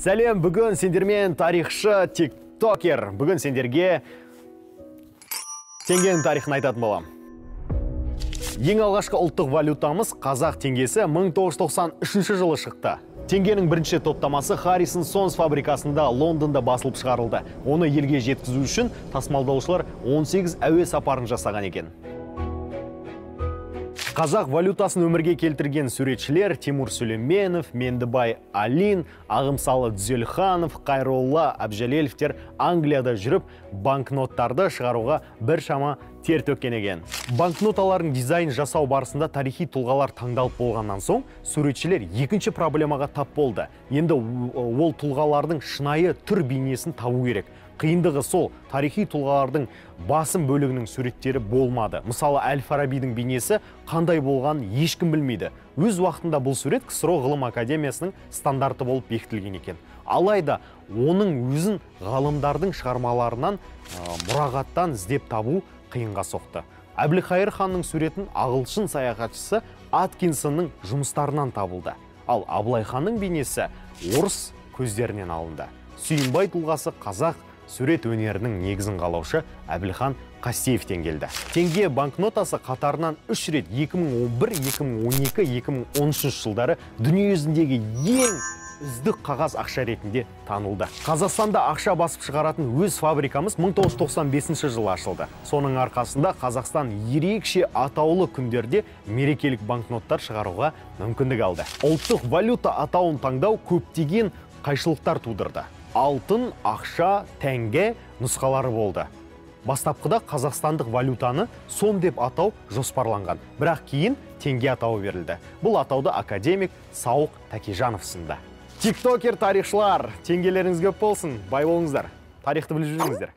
сәлем бүгін сендермен тарихшы тиктокер. Бүгін сендерге теңгенің тарихын айтатын болам. ең алғашқы ұлттық валютамыз қазақ теңгесі 1993 жылы шықты. Теңгенің бірінші топтамасы харрисон сонс фабрикасында лондонда басылып шығарылды. Оны елге жеткізу үшін тасымалдаушылар 18 әуе сапарын жасаған екен. Қазақ валютасын өмірге келтірген суретшілер Тимур Сүлейменов, Мендібай Алин, Ағымсалы Дүзелханов, Қайролла Абжалелевтер Англияда жүріп, банкноттарды шығаруға бір шама тер төккен екен. Банкноталардың дизайн жасау барысында тарихи тұлғалар таңдалып болғаннан соң, суретшілер екінші проблемаға тап болды. Енді ол тұлғалардың шынайы түр бейнесін табу керек қиындығы сол тарихи тұлғалардың басым бөлігінің суреттері болмады мысалы әл фарабидің бейнесі қандай болғанын ешкім білмейді өз уақытында бұл сурет ксро ғылым академиясының стандарты болып бекітілген екен алайда оның өзін ғалымдардың шығармаларынан мұрағаттан іздеп табу қиынға соқты. Әбілқайыр ханның суретін ағылшын саяхатшысы аткинсонның жұмыстарынан табылды. Ал абылай ханның бейнесі орыс көздерінен алынды. Сүйінбай тұлғасы қазақ сурет өнерінің негізін қалаушы әбілхан қастеевтен келді. Теңге банкнотасы қатарынан үш рет 2011 2012 2013 жылдары дүние жүзіндегі ең үздік қағаз ақша ретінде танылды. Қазақстанда ақша басып шығаратын өз фабрикамыз 1995 жылы ашылды. Соның арқасында қазақстан ерекше атаулы күндерде мерекелік банкноттар шығаруға мүмкіндік алды. Ұлттық валюта атауын таңдау көптеген қайшылықтар тудырды. Алтын ақша тәңге нұсқалары болды. Бастапқыда қазақстандық валютаны сом деп атау жоспарланған. Бірақ кейін теңге атауы берілді. Бұл атауды академик сауық тәкежанов сынды. Тиктокер тарихшылар теңгелеріңіз көп болсын. Бай болыңыздар. Тарихты біліп жүріңіздер.